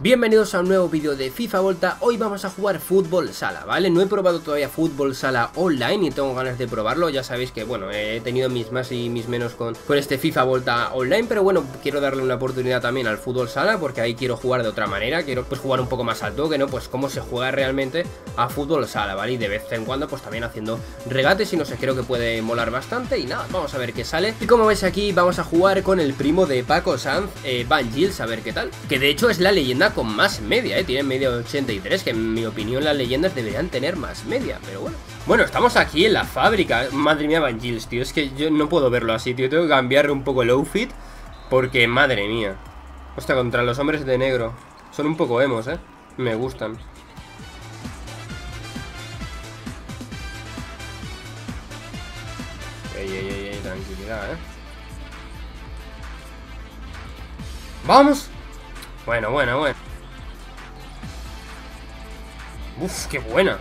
Bienvenidos a un nuevo vídeo de FIFA Volta, hoy vamos a jugar Fútbol Sala, ¿vale? No he probado todavía Fútbol Sala online y tengo ganas de probarlo, ya sabéis que, bueno, he tenido mis más y mis menos con, con este FIFA Volta online, pero bueno, quiero darle una oportunidad también al Fútbol Sala porque ahí quiero jugar de otra manera, quiero pues jugar un poco más al toque, ¿no? Pues cómo se juega realmente a Fútbol Sala, ¿vale? Y de vez en cuando pues también haciendo regates y no sé, creo que puede molar bastante y nada, vamos a ver qué sale. Y como veis aquí vamos a jugar con el primo de Paco Sanz, eh, Van Gils, a ver qué tal, que de hecho es la leyenda con más media ¿eh? Tienen media 83, que en mi opinión las leyendas deberían tener más media, pero bueno. Bueno, estamos aquí en la fábrica. Madre mía, Van tío. Es que yo no puedo verlo así, tío. Tengo que cambiar un poco el outfit. Porque, madre mía. Hostia, contra los hombres de negro. Son un poco emos, ¿eh? Me gustan. Ey, ey, ey, tranquilidad, ¿eh? ¡Vamos! Bueno, bueno, bueno. Uf, qué buena.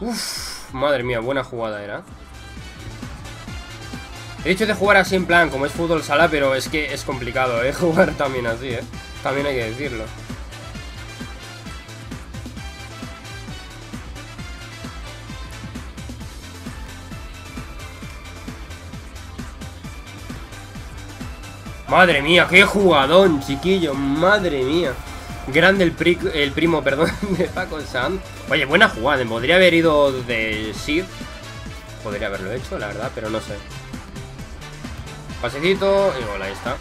Uf, madre mía, buena jugada era. He dicho de jugar así en plan, como es fútbol sala, pero es que es complicado, ¿eh? Jugar también así, ¿eh? También hay que decirlo. Madre mía, qué jugadón, chiquillo. Madre mía. Grande el, el primo, perdón, de Paco Sanz. Oye, buena jugada. Podría haber ido de Sid. Podría haberlo hecho, la verdad, pero no sé. Pasecito y gol, ahí está.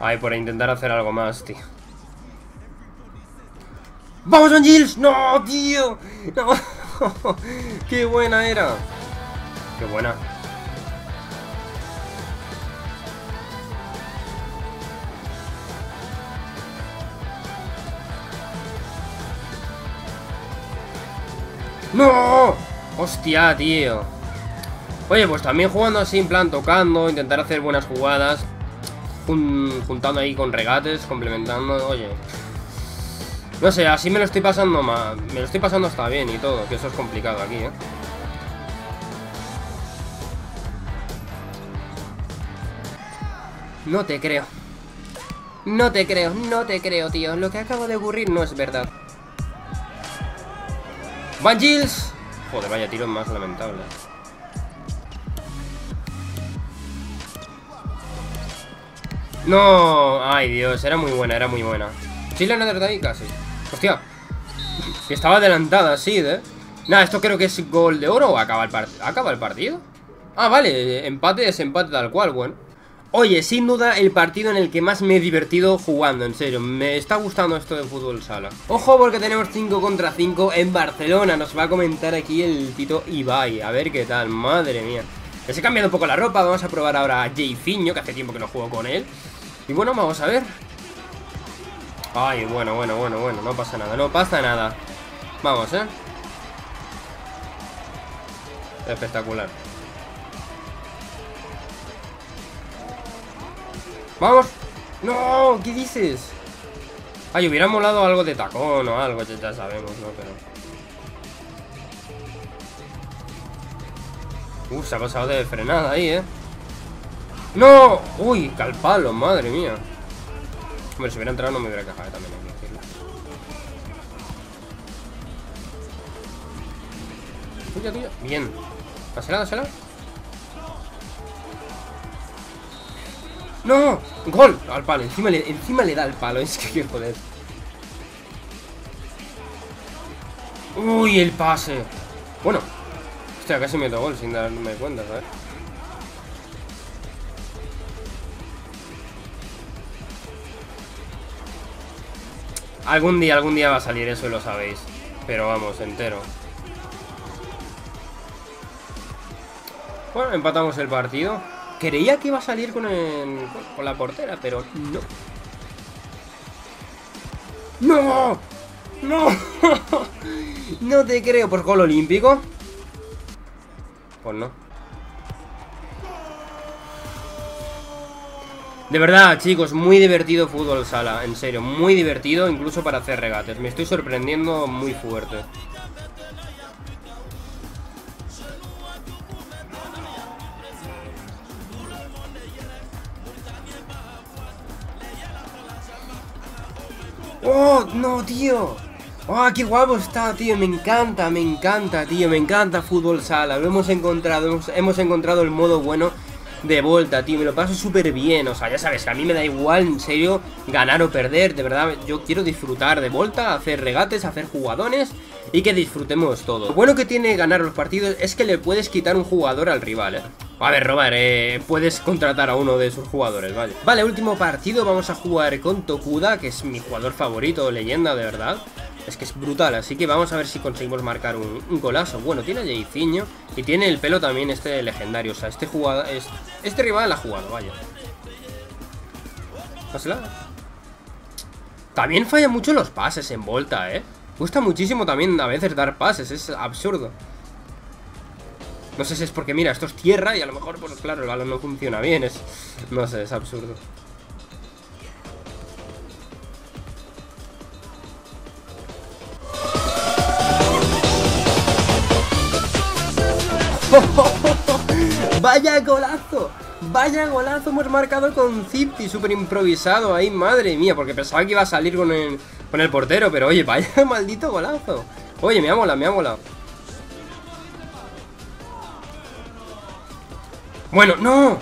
Ay, por intentar hacer algo más, tío. ¡Vamos, Van ¡No, tío! ¡No! ¡Qué buena era! ¡Qué buena! ¡No! ¡Hostia, tío! Oye, pues también jugando así, en plan tocando, intentar hacer buenas jugadas Juntando ahí con regates, complementando, oye no sé, así me lo estoy pasando más. Me lo estoy pasando hasta bien y todo, que eso es complicado aquí, ¿eh? No te creo. No te creo, no te creo, tío. Lo que acabo de ocurrir no es verdad. Van Gilles. Joder, vaya tiro más lamentable. No, ay Dios, era muy buena, era muy buena. ¿Sí la ahí? Casi. Hostia. Estaba adelantada, sí, ¿eh? Nada, esto creo que es gol de oro o acaba el, ¿Acaba el partido. Ah, vale, empate es empate tal cual, bueno. Oye, sin duda el partido en el que más me he divertido jugando, en serio, me está gustando esto de fútbol sala. Ojo porque tenemos 5 contra 5 en Barcelona, nos va a comentar aquí el Tito Ibai, a ver qué tal, madre mía. Les he cambiado un poco la ropa, vamos a probar ahora a Jay Fiño, que hace tiempo que no juego con él. Y bueno, vamos a ver, Ay, bueno, bueno, bueno, bueno, no pasa nada, no pasa nada Vamos, ¿eh? Espectacular ¡Vamos! ¡No! ¿Qué dices? Ay, hubiera molado algo de tacón o algo, ya, sabemos, ¿no? Pero... Uf, se ha pasado de frenada ahí, ¿eh? ¡No! ¡Uy! Calpalo, madre mía Hombre, si hubiera entrado no me hubiera quejado también, hay que decirlo. Tuya, tuya. Bien. Dásela, dásela. ¡No! ¡Gol! Al palo. Encima le, da el palo. Es que, joder. ¡Uy, el pase! Bueno. Hostia, casi meto gol sin darme cuenta, ¿sabes? Algún día, algún día va a salir eso lo sabéis. Pero vamos, entero. Bueno, empatamos el partido. Creía que iba a salir con, con la portera, pero no. ¡No! ¡No! no te creo. ¿Por gol olímpico? Pues no. De verdad, chicos, muy divertido fútbol sala, en serio, muy divertido, incluso para hacer regates. Me estoy sorprendiendo muy fuerte. ¡Oh, no, tío! ¡Oh, qué guapo está, tío! Me encanta, me encanta, tío, me encanta fútbol sala. Lo hemos encontrado, hemos, encontrado el modo bueno de vuelta, tío. Me lo paso súper bien. O sea, ya sabes que a mí me da igual, en serio, ganar o perder. De verdad, yo quiero disfrutar de vuelta, hacer regates, hacer jugadones y que disfrutemos todo. Lo bueno que tiene ganar los partidos es que le puedes quitar un jugador al rival, ¿eh? A ver, Robar, eh, puedes contratar a uno de sus jugadores, vale. Vale, último partido, vamos a jugar con Tokuda, que es mi jugador favorito, leyenda, de verdad. Es que es brutal, así que vamos a ver si conseguimos marcar un, golazo. Bueno, tiene a Jairzinho y tiene el pelo también este legendario. O sea, este jugador, este rival ha jugado, vaya. Pásela. También falla mucho los pases en Volta, ¿eh? Cuesta muchísimo también a veces dar pases, es absurdo. No sé si es porque, mira, esto es tierra y a lo mejor, pues claro, el balón no funciona bien, es... No sé, es absurdo. ¡Vaya golazo! ¡Vaya golazo! Hemos marcado con Zipti, súper improvisado ahí, madre mía, porque pensaba que iba a salir con el, con el portero, pero oye, vaya maldito golazo. Oye, me ha molado, me ha molado. Bueno, no.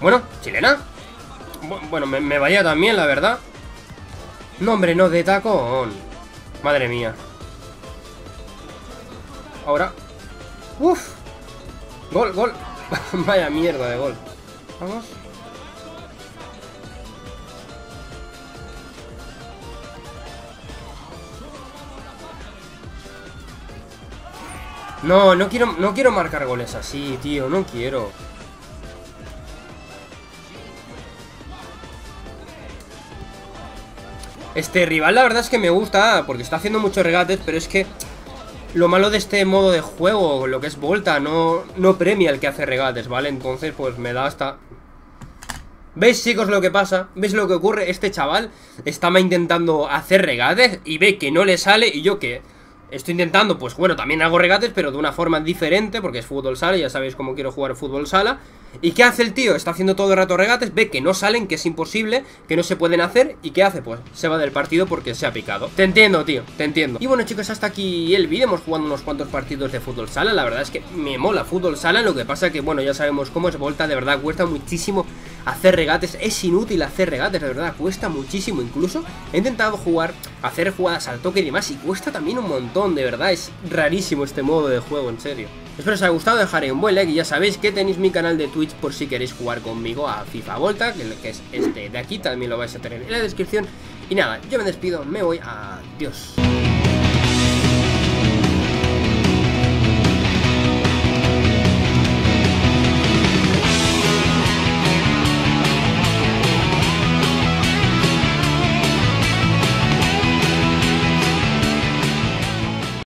Bueno, chilena. Bueno, me, me vaya también, la verdad. No, hombre, no, de tacón. Madre mía. Ahora. Uf. Gol, gol. Vaya mierda de gol. Vamos. No, no quiero, no quiero marcar goles así, tío, no quiero. Este rival la verdad es que me gusta porque está haciendo muchos regates, pero es que lo malo de este modo de juego, lo que es Volta, no, no premia el que hace regates, ¿vale? Entonces, pues me da hasta... ¿Veis, chicos, lo que pasa? ¿Veis lo que ocurre? Este chaval estaba intentando hacer regates y ve que no le sale y yo que estoy intentando, pues bueno, también hago regates, pero de una forma diferente, porque es fútbol sala, ya sabéis cómo quiero jugar fútbol sala. ¿Y qué hace el tío? Está haciendo todo el rato regates, ve que no salen, que es imposible, que no se pueden hacer, ¿y qué hace? Pues se va del partido porque se ha picado. Te entiendo, tío, te entiendo. Y bueno, chicos, hasta aquí el vídeo, hemos jugado unos cuantos partidos de fútbol sala, la verdad es que me mola fútbol sala, lo que pasa que, bueno, ya sabemos cómo es Volta, de verdad, cuesta muchísimo hacer regates, es inútil hacer regates, de verdad, cuesta muchísimo incluso. He intentado jugar, hacer jugadas al toque y demás, y cuesta también un montón, de verdad, es rarísimo este modo de juego, en serio. Espero os haya gustado, dejaré un buen like y ya sabéis que tenéis mi canal de Twitch por si queréis jugar conmigo a FIFA Volta, que es este de aquí, también lo vais a tener en la descripción. Y nada, yo me despido, me voy, adiós.